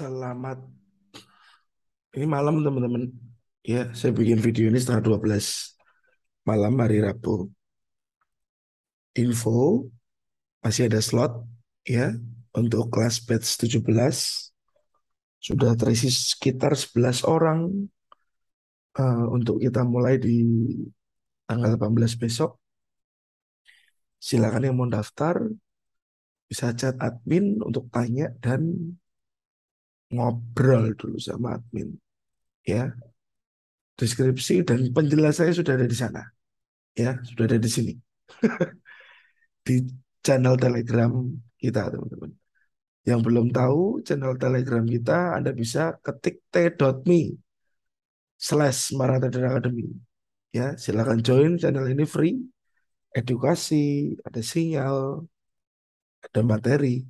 Selamat ini malam teman-teman. Ya, saya bikin video ini setengah 12 malam hari Rabu. Info masih ada slot ya untuk kelas batch 17 sudah terisi sekitar 11 orang uh, untuk kita mulai di tanggal 18 besok. Silakan yang mau daftar bisa chat admin untuk tanya dan ngobrol dulu sama admin ya. Deskripsi dan penjelasannya sudah ada di sana ya. Sudah ada di sini. Di channel telegram kita teman-teman. Yang belum tahu channel telegram kita Anda bisa ketik t.me slash Maratha Academy ya. Silakan join channel ini free. Edukasi ada sinyal ada materi.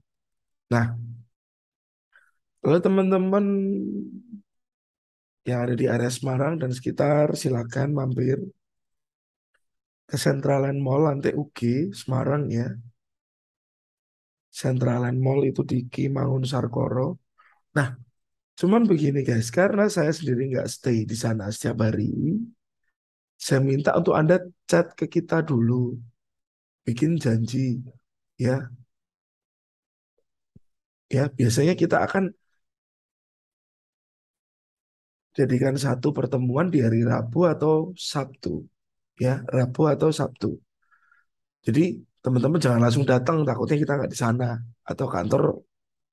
Nah kalau teman-teman yang ada di area Semarang dan sekitar, silakan mampir ke Sentralan Mall lantai UG Semarang ya. Sentralan Mall itu di Kimangun Sarkoro. Nah, cuman begini guys, karena saya sendiri nggak stay di sana setiap hari, saya minta untuk Anda chat ke kita dulu, bikin janji, ya. Ya, biasanya kita akan jadikan satu pertemuan di hari Rabu atau Sabtu. Ya, Rabu atau Sabtu. Jadi teman-teman jangan langsung datang, takutnya kita nggak di sana. Atau kantor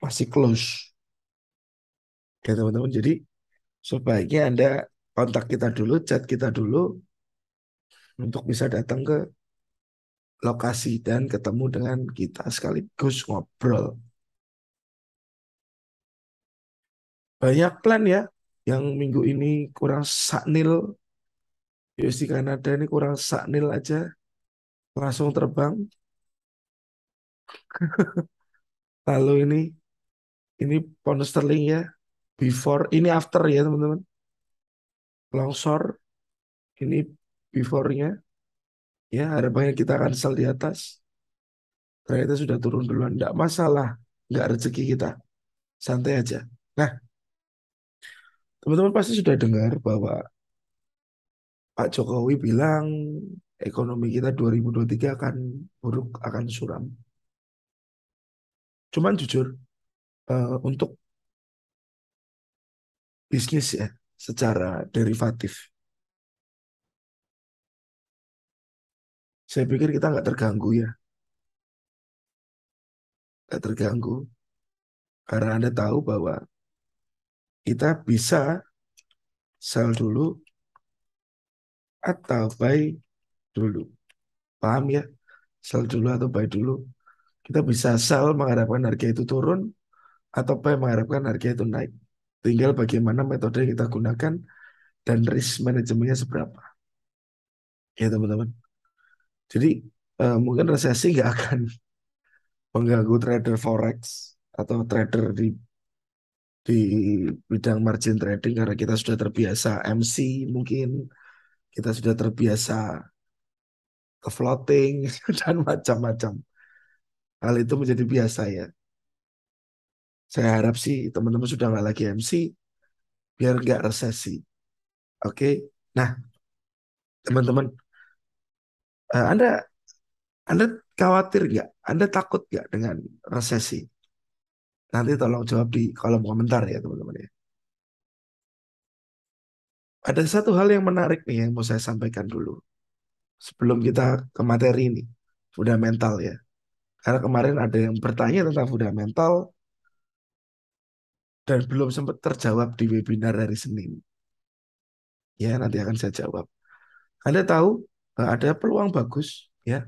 masih close. Ya teman-teman, jadi sebaiknya Anda kontak kita dulu, chat kita dulu, untuk bisa datang ke lokasi dan ketemu dengan kita sekaligus ngobrol. Banyak plan ya, yang minggu ini kurang saknil. USD Kanada ini kurang saknil aja. Langsung terbang. Lalu ini ini pound sterling ya. Before ini after ya teman-teman. Longsor. Ini before-nya. Ya harapannya kita akan sell di atas. Ternyata sudah turun duluan. Tidak masalah. Nggak rezeki kita. Santai aja. Nah Teman-teman pasti sudah dengar bahwa Pak Jokowi bilang ekonomi kita 2023 akan buruk, akan suram. Cuman jujur, uh, untuk bisnis ya, secara derivatif, saya pikir kita nggak terganggu ya. Nggak terganggu. Karena Anda tahu bahwa kita bisa sell dulu atau buy dulu. Paham ya? Sell dulu atau buy dulu. Kita bisa sell mengharapkan harga itu turun atau buy mengharapkan harga itu naik. Tinggal bagaimana metode yang kita gunakan dan risk manajemennya seberapa. Ya teman-teman. Jadi uh, mungkin resesi nggak akan mengganggu trader forex atau trader di di bidang margin trading karena kita sudah terbiasa MC mungkin kita sudah terbiasa ke floating dan macam-macam. Hal itu menjadi biasa ya. Saya harap sih teman-teman sudah nggak lagi MC biar nggak resesi. Oke? Nah teman-teman uh, anda anda khawatir nggak? Anda takut nggak dengan resesi Nanti tolong jawab di kolom komentar ya teman-teman ya. Ada satu hal yang menarik nih yang mau saya sampaikan dulu. Sebelum kita ke materi ini. Fundamental ya. Karena kemarin ada yang bertanya tentang fundamental dan belum sempat terjawab di webinar hari Senin. Ya, nanti akan saya jawab. Anda tahu eh, ada peluang bagus ya.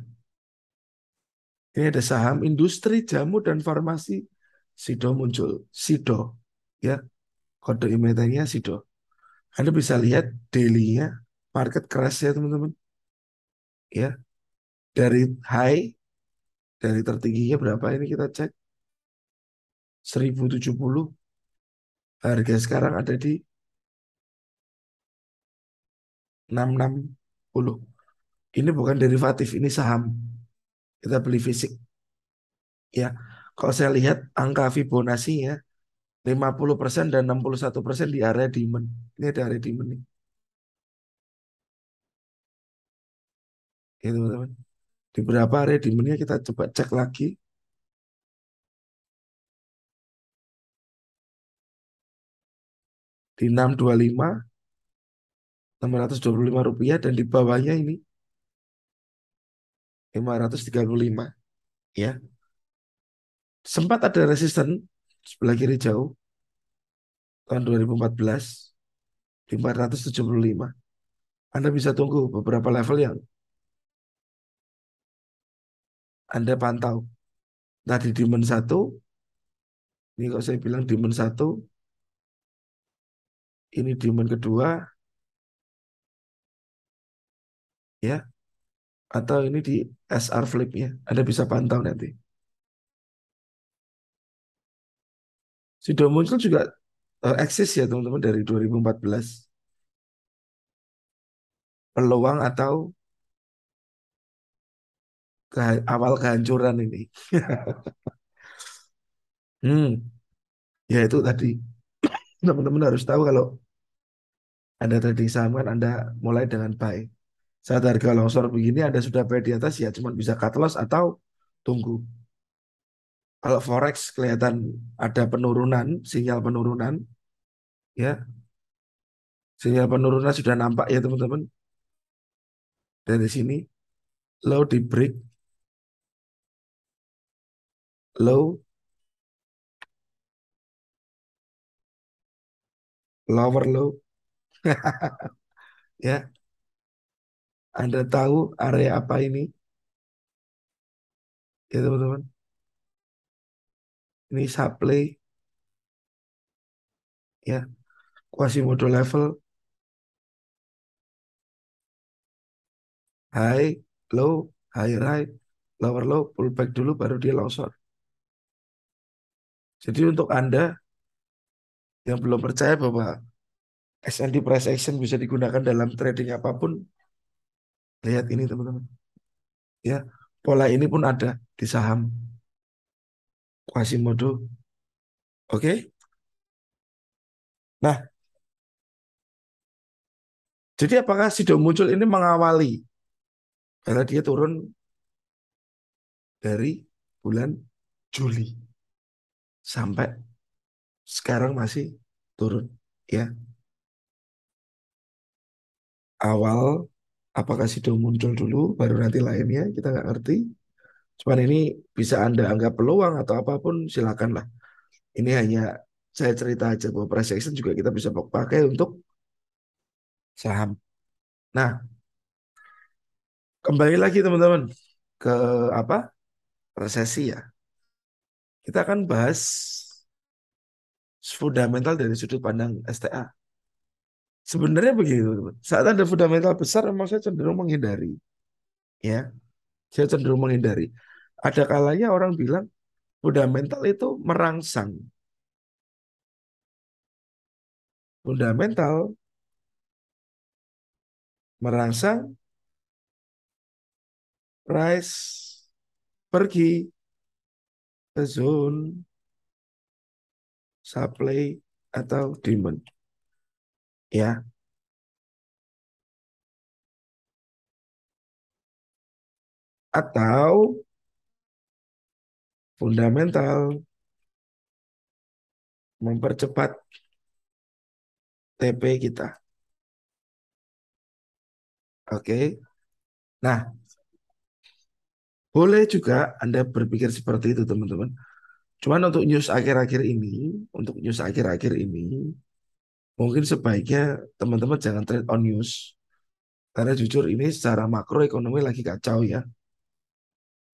Ini ada saham industri jamu dan farmasi Sido muncul. Sido. Ya. Kode emitennya Sido. Anda bisa lihat daily-nya market crash ya teman-teman. Ya. Dari high dari tertingginya berapa ini kita cek 1070 harga sekarang ada di 660 ini bukan derivatif ini saham kita beli fisik ya kalau saya lihat angka Fibonacci ya, 50% dan 61% di area demand. Ini ada area demand nih. Ya teman-teman. Di berapa area demandnya kita coba cek lagi. Di 625, 625 rupiah dan di bawahnya ini 535 ya. Sempat ada resisten sebelah kiri jauh tahun 2014 di 475. Anda bisa tunggu beberapa level yang Anda pantau. Tadi demand satu, ini kok saya bilang demand satu, ini demand kedua, ya, atau ini di SR flipnya, Anda bisa pantau nanti. Sudah muncul juga uh, eksis ya teman-teman dari 2014. Peluang atau ke awal kehancuran ini. hmm, ya itu tadi teman-teman harus tahu kalau Anda trading saham kan Anda mulai dengan buy. Saat harga longsor begini Anda sudah buy di atas ya cuma bisa cut loss atau tunggu. Kalau forex kelihatan ada penurunan, sinyal penurunan, ya, sinyal penurunan sudah nampak ya teman-teman. Dari sini, low di break, low, lower low, ya. Anda tahu area apa ini? Ya teman-teman. Ini supply ya Quasimodo level high, low, high right, lower low, pullback dulu baru dia longsor. Jadi untuk Anda yang belum percaya bahwa S&D price action bisa digunakan dalam trading apa pun, lihat ini teman-teman. Ya, pola ini pun ada di saham. Quasimodo. Oke. Nah, jadi apakah Sido muncul ini mengawali karena dia turun dari bulan Juli sampai sekarang masih turun ya. Awal apakah Sido muncul dulu baru nanti lainnya kita nggak ngerti. Cuman ini bisa Anda anggap peluang atau apa pun silakan lah. Ini hanya saya cerita aja bahwa price action juga kita bisa pakai untuk saham. Nah, kembali lagi teman-teman ke apa? Resesi ya. Kita akan bahas fundamental dari sudut pandang STA. Sebenarnya begitu, teman. Saat ada fundamental besar, memang saya cenderung menghindari. Ya, saya cenderung menghindari. Ada kalanya orang bilang fundamental itu merangsang. Fundamental merangsang price pergi ke zone supply atau demand. Ya. Atau fundamental mempercepat TP kita. Oke. Nah, boleh juga Anda berpikir seperti itu, teman-teman. Cuman untuk news akhir-akhir ini, untuk news akhir-akhir ini, mungkin sebaiknya teman-teman jangan trade on news. Karena jujur ini secara makro ekonomi lagi kacau ya.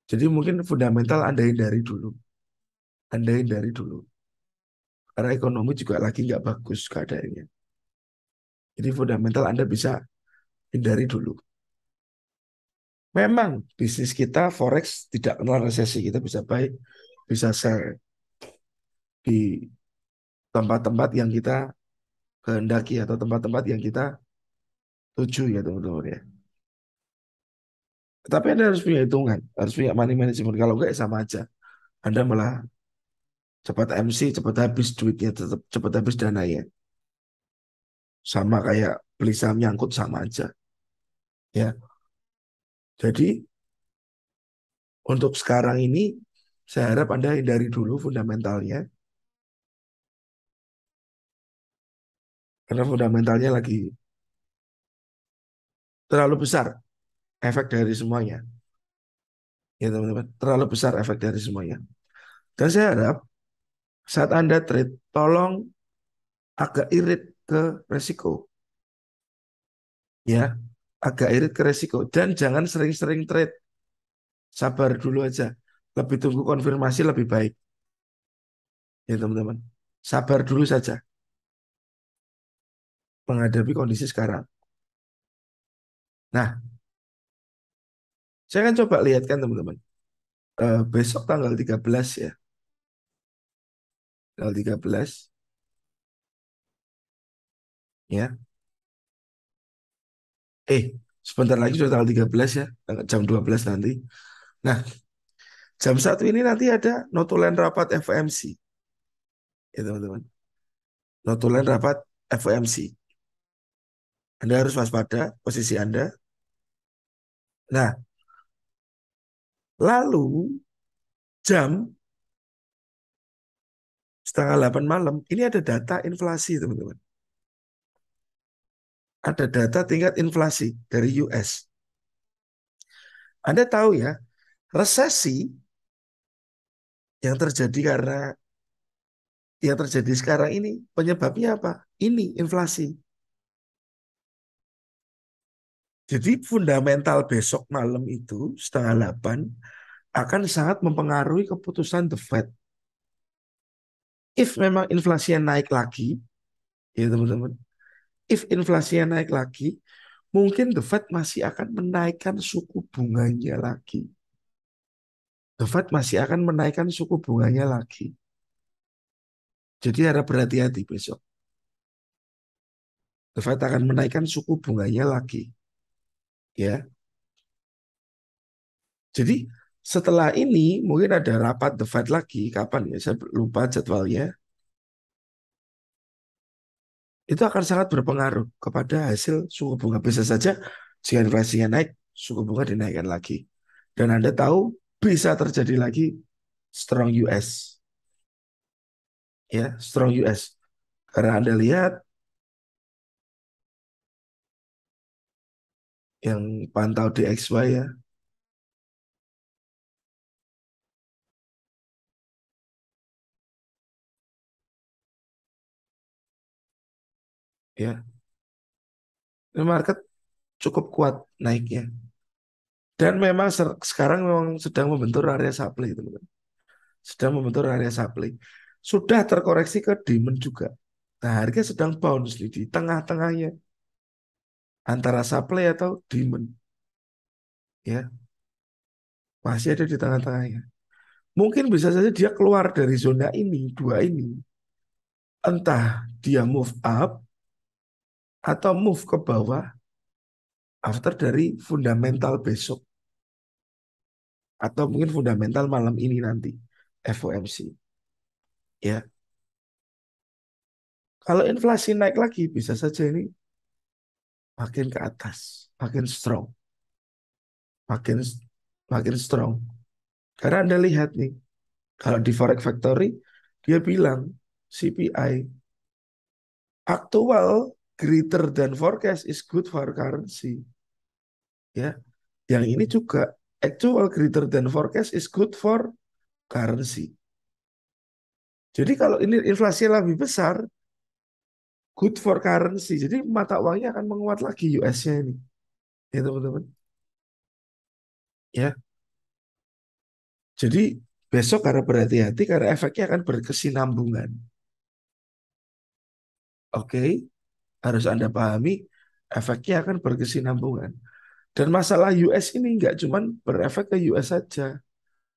Jadi mungkin fundamental Anda hindari dulu. Anda hindari dulu. Karena ekonomi juga lagi nggak bagus keadaannya. Jadi fundamental Anda bisa hindari dulu. Memang bisnis kita forex tidak kenal resesi. Kita bisa baik, bisa sell di tempat-tempat yang kita kehendaki atau tempat-tempat yang kita tuju ya teman-teman ya. Tapi Anda harus punya hitungan, harus punya money management. Kalau enggak ya sama aja. Anda malah Cepat MC, cepat habis duitnya, tetap cepat habis dananya. Sama kayak beli saham nyangkut sama aja. Ya. Jadi untuk sekarang ini saya harap Anda hindari dulu fundamentalnya. Karena fundamentalnya lagi terlalu besar efek dari semuanya. Ya teman-teman, terlalu besar efek dari semuanya. Dan saya harap saat Anda trade, tolong agak irit ke resiko. Ya, agak irit ke resiko. Dan jangan sering-sering trade. Sabar dulu aja. Lebih tunggu konfirmasi lebih baik. Ya teman-teman. Sabar dulu saja. Menghadapi kondisi sekarang. Nah, saya akan coba lihatkan teman-teman. Uh, besok tanggal 13 ya. Tanggal 13. Ya. Eh, sebentar lagi sudah tanggal 13 ya. Jam 12 nanti. Nah, jam satu ini nanti ada notulen rapat FOMC. Ya teman-teman. Notulen rapat FOMC. Anda harus waspada posisi Anda. Nah, lalu jam setengah delapan malam ini ada data inflasi teman-teman. Ada data tingkat inflasi dari US. Anda tahu ya, resesi yang terjadi karena yang terjadi sekarang ini penyebabnya apa? Ini inflasi. Jadi fundamental besok malam itu setengah delapan akan sangat mempengaruhi keputusan The Fed. If memang inflasinya naik lagi, ya teman-teman, if inflasinya naik lagi, mungkin The Fed masih akan menaikkan suku bunganya lagi. The Fed masih akan menaikkan suku bunganya lagi. Jadi harap berhati-hati besok. The Fed akan menaikkan suku bunganya lagi. Ya. Jadi setelah ini mungkin ada rapat The Fed lagi. Kapan ya? Saya lupa jadwalnya. Itu akan sangat berpengaruh kepada hasil suku bunga. Bisa saja jika inflasinya naik, suku bunga dinaikkan lagi. Dan Anda tahu bisa terjadi lagi strong US. Ya, strong US. Karena Anda lihat yang pantau di XY ya. Ya. Ini market cukup kuat naiknya. Dan memang sekarang memang sedang membentur area supply, teman-teman. Sedang membentur area supply. Sudah terkoreksi ke demand juga. Nah, harga sedang bounce di tengah-tengahnya antara supply atau demand. Ya. Masih ada di tengah-tengahnya. Mungkin bisa saja dia keluar dari zona ini, dua ini. Entah dia move up atau move ke bawah after dari fundamental besok. Atau mungkin fundamental malam ini nanti, FOMC. Ya. Kalau inflasi naik lagi, bisa saja ini makin ke atas, makin strong. Makin makin strong. Karena Anda lihat nih, kalau di Forex Factory, dia bilang CPI aktual greater than forecast is good for currency. Ya, yang ini juga actual greater than forecast is good for currency. Jadi kalau ini inflasi lebih besar, good for currency. Jadi mata uangnya akan menguat lagi US-nya ini. Ya teman-teman. Ya. Jadi besok karena berhati-hati karena efeknya akan berkesinambungan. Oke, harus Anda pahami efeknya akan berkesinambungan. Dan masalah US ini nggak cuma berefek ke US saja.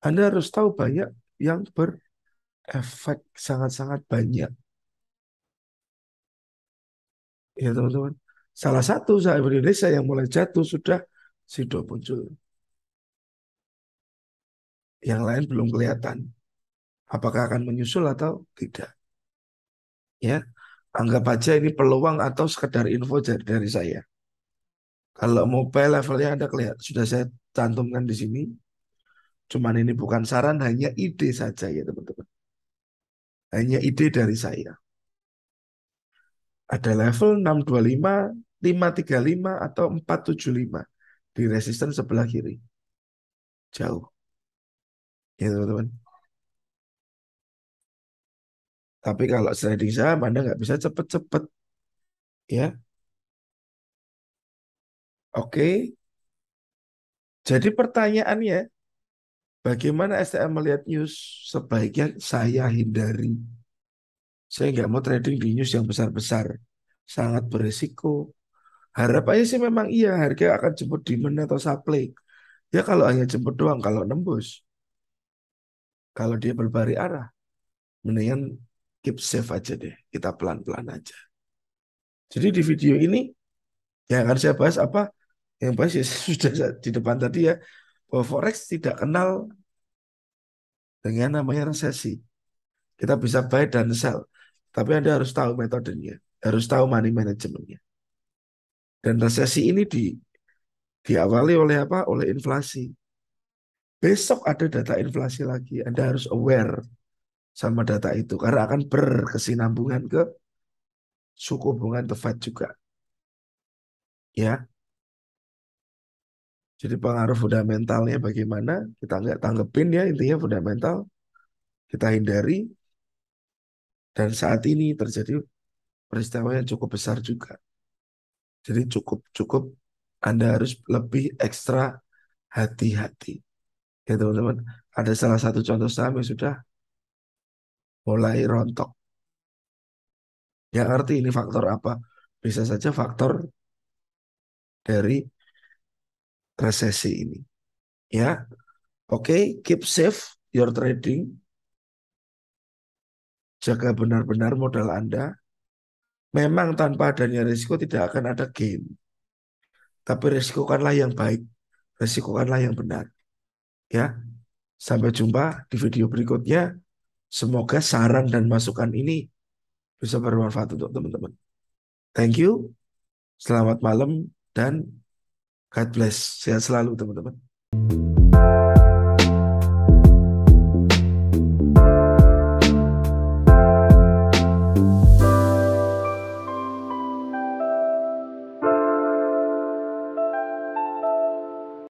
Anda harus tahu banyak yang berefek sangat-sangat banyak Ya teman-teman. Salah satu saham Indonesia yang mulai jatuh sudah Sido muncul. Yang lain belum kelihatan. apakah akan menyusul atau tidak. Ya, anggap aja ini peluang atau sekedar info dari, saya. Kalau mobile levelnya Anda kelihatan sudah saya cantumkan di sini. Cuman ini bukan saran, hanya ide saja ya teman-teman. Hanya ide dari saya. Ada level 625, 535 atau 475 di resisten sebelah kiri. Jauh. Ya teman-teman. Tapi kalau trading saham Anda nggak bisa cepet-cepet. Ya. Oke. Jadi pertanyaannya, bagaimana STM melihat news? Sebaiknya saya hindari. Saya nggak mau trading di news yang besar-besar. Sangat beresiko. Harapannya sih memang iya, harga akan jemput demand atau supply. Ya kalau hanya jemput doang, kalau nembus. Kalau dia berbalik arah, mendingan keep safe aja deh. Kita pelan-pelan aja. Jadi di video ini yang akan saya bahas apa? Yang bahas ya sudah di depan tadi ya. Bahwa Forex tidak kenal dengan namanya resesi. Kita bisa buy dan sell. Tapi Anda harus tahu metodenya. Harus tahu money managementnya. Dan resesi ini di diawali oleh apa? Oleh inflasi. Besok ada data inflasi lagi. Anda harus aware sama data itu karena akan berkesinambungan ke suku bunga The Fed juga. Ya. Jadi pengaruh fundamentalnya bagaimana kita nggak tanggepin ya intinya fundamental kita hindari dan saat ini terjadi peristiwa yang cukup besar juga. Jadi cukup cukup Anda harus lebih ekstra hati-hati. Ya teman-teman, ada salah satu contoh saham yang sudah mulai rontok. Ya ngerti ini faktor apa? Bisa saja faktor dari resesi ini. Ya, oke, okay, keep safe your trading. Jaga benar-benar modal Anda. Memang tanpa adanya risiko tidak akan ada gain. Tapi risikokanlah yang baik. Risikokanlah yang benar. Ya, sampai jumpa di video berikutnya. Semoga saran dan masukan ini bisa bermanfaat untuk teman-teman. Thank you. Selamat malam dan God bless. Sehat selalu teman-teman.